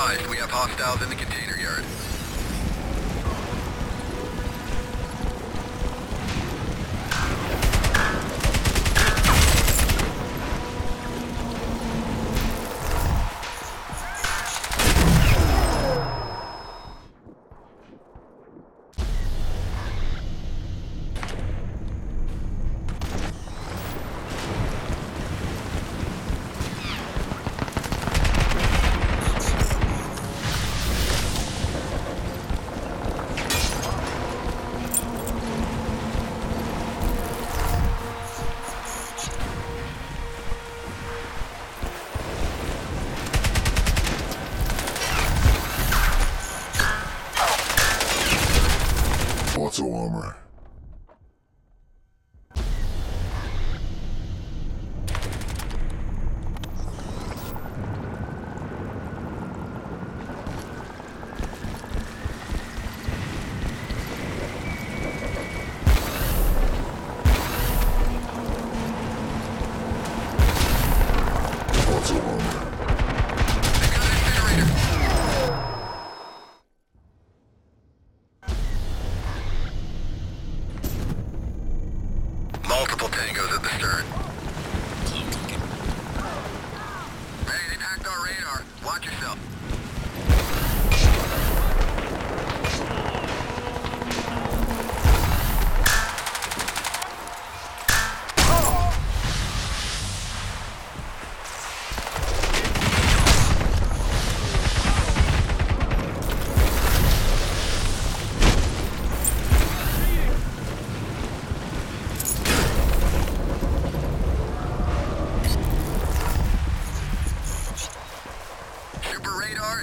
advised, we have hostiles in the container yard. Auto armor.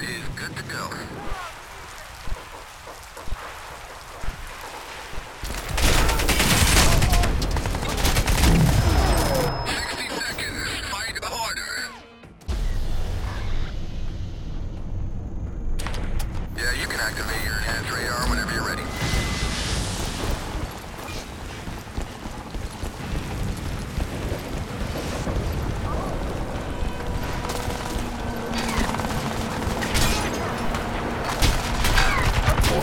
Is good to go.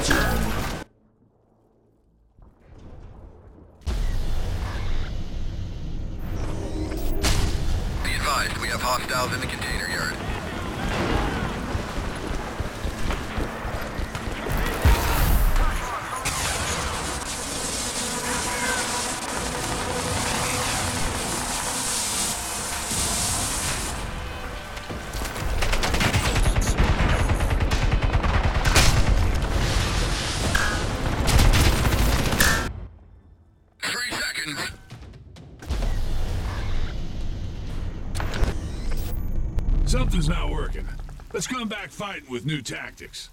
Be advised, we have hostiles in the container yard. Something's not working. Let's come back fighting with new tactics.